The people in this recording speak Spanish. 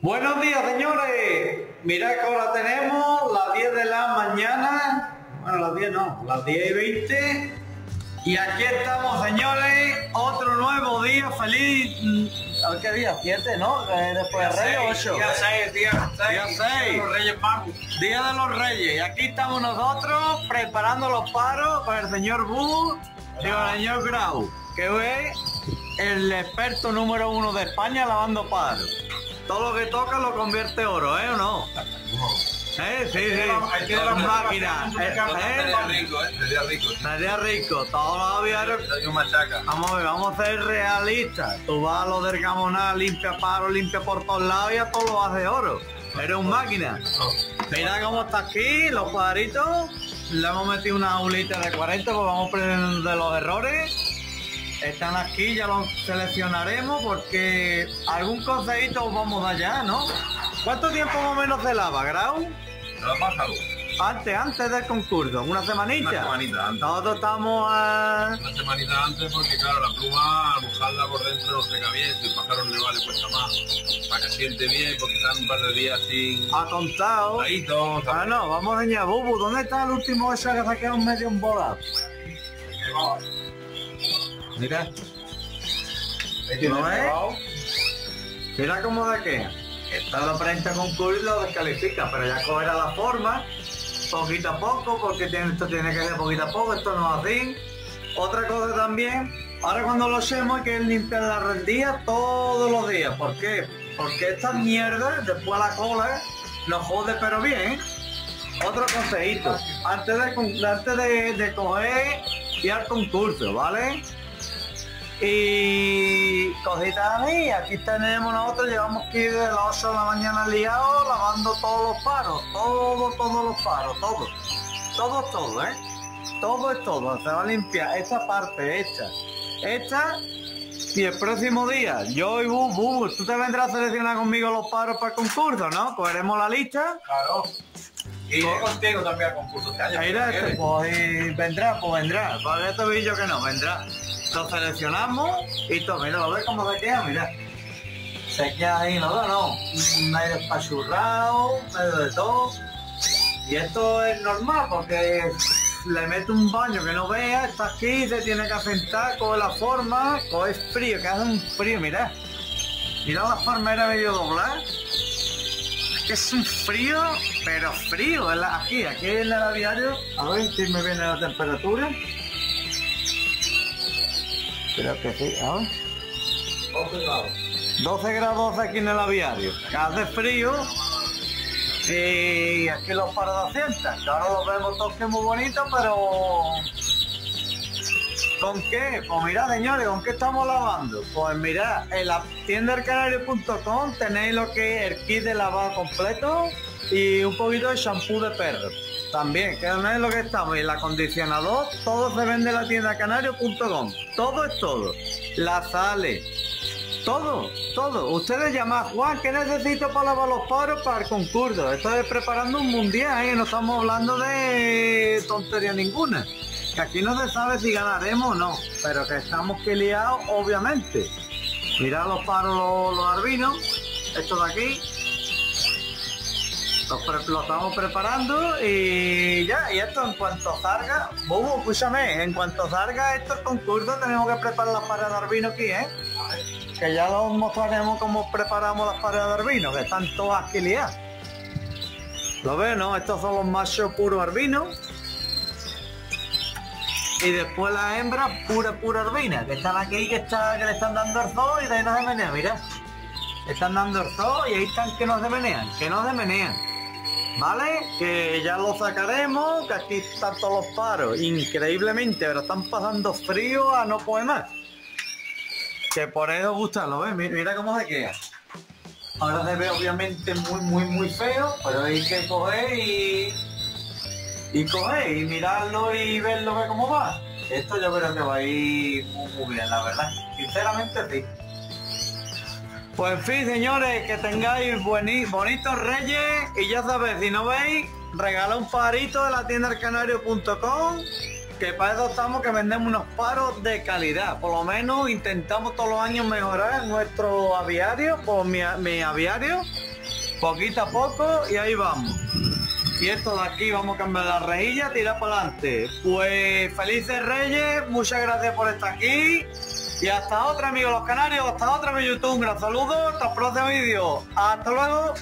Buenos días, señores. Mirad que ahora tenemos las 10 de la mañana. Bueno, las 10 no, las 10 y 20. Y aquí estamos, señores. Otro nuevo día. Feliz. mm, A ver qué día, 7, ¿no? Eh, Después de Reyes, 8. Día 6, día 6. Día seis. Los Reyes Magos. Día de los Reyes. Y aquí estamos nosotros preparando los paros con el señor Bu y el señor Grau, que es el experto número uno de España lavando paros. Todo lo que toca lo convierte en oro, ¿eh o no? ¿Eh? Sí, sí. Tiene la máquina. máquina. ¿Eh? Sería rico, ¿eh? Sería rico. Sería rico. Machaca. Vamos a ver, vamos a ser realistas. Tú vas a lo del Gamonal, limpia paro, limpia por todos lados y a todo lo haces oro. Eres un máquina. Mira cómo está aquí, los cuadritos. Le hemos metido una aulita de 40 porque vamos aprendiendo de los errores. Están aquí, ya los seleccionaremos porque algún consejito os vamos a dar ya, ¿no? ¿Cuánto tiempo más o menos se lava, Grau? ¿Lo has pasado? Antes, antes del concurso, una semanita. Una semanita antes. Nosotros estamos a... Una semanita antes porque claro, la pluma al mojarla por dentro no seca bien, si el pájaro le vale cuesta más. Para que siente bien, porque están un par de días sin... a contado. Ah, no, vamos a enseñar, Bubu, ¿dónde está el último ese que se ha quedado medio Mira, ¿no es? Mira cómo de qué. Está la prensa con curso y lo descalifica, pero ya cogerá la forma, poquito a poco, porque tiene- esto tiene que ser poquito a poco, esto no es así. Otra cosa también, ahora cuando lo hacemos hay que limpiar la rendilla todos los días. ¿Por qué? Porque esta mierda, después la cola, nos jode pero bien. Otro consejito, antes de, antes de, de coger y al concurso, ¿vale? Y cositas así, aquí tenemos nosotros, llevamos aquí de las 8 de la mañana liados, lavando todos los paros, todos, todos los paros, todo, todo, todo, ¿eh? Todo es todo, se va a limpiar esta parte hecha, esta, y el próximo día, yo y Bu, Bu, tú te vendrás a seleccionar conmigo los paros para el concurso, ¿no? Cogeremos la lista, Claro. Y yo contigo también al concurso este año. Ahí este, pues y vendrá, pues vendrá. Para esto vi yo que no, vendrá. Lo seleccionamos y todo, mira, lo ves cómo se queda, mira. Se queda ahí, no, no, medio despachurrado, medio de todo. Y esto es normal porque le mete un baño que no vea, está aquí, se tiene que asentar, coge la forma, coge frío, que hace un frío, mira. Mira la forma era medio doblada. Es que es un frío, pero frío. Aquí, aquí en el aviario. A ver si me viene la temperatura. Creo que sí, a ver. 12 grados. 12 grados aquí en el aviario. Hace frío. Y aquí los asientos. Que ahora los vemos todos que muy bonitos, pero. ¿Con qué? Pues mirad, señores, ¿con qué estamos lavando? Pues mirad, en la tienda tenéis lo que es el kit de lavado completo y un poquito de shampoo de perro. También, que no es lo que estamos. El acondicionador, todo se vende en la tienda canario.com. Todo es todo. La sale, todo, todo. Ustedes llaman, Juan, ¿qué necesito para lavar los paros para el concurso? Estoy preparando un mundial, ¿eh? No estamos hablando de tontería ninguna. Que aquí no se sabe si ganaremos o no, pero que estamos que liados, obviamente. Mirad los paros, los, los albinos, estos de aquí. Pre- los estamos preparando y ya, y esto en cuanto salga, Bubu, escúchame, en cuanto salga estos concursos tenemos que preparar las paredes de albino aquí, ¿eh? Que ya los mostraremos cómo preparamos las paredes de albino, que están todas aquí liadas. ¿Lo ves, no? Estos son los machos puros albinos. Y después las hembras pura, pura albina, que están aquí, que, está, que le están dando el zoo y de ahí no se menean, mira. Están dando el zoo y ahí están que no se menean, que no se menean. ¿Vale? Que ya lo sacaremos, que aquí están todos los paros, increíblemente, pero están pasando frío a no poder más. Que por eso gusta, ¿lo ves? Mi- Mira cómo se queda. Ahora se ve obviamente muy, muy, muy feo, pero hay que coger y... Y coger y mirarlo y verlo ver cómo va. Esto yo creo que va a ir muy, muy bien, la verdad. Sinceramente sí. Pues en fin, señores, que tengáis bonitos reyes y ya sabéis, si no veis, regala un parito de la tienda elcanario.com que para eso estamos que vendemos unos paros de calidad. Por lo menos intentamos todos los años mejorar nuestro aviario, por mi, mi aviario, Poquito a poco y ahí vamos. Y esto de aquí vamos a cambiar la rejilla, tirar para adelante. Pues felices reyes, muchas gracias por estar aquí. Y hasta otra amigos los canarios, hasta otra mi YouTube, un gran saludo, hasta el próximo vídeo. Hasta luego.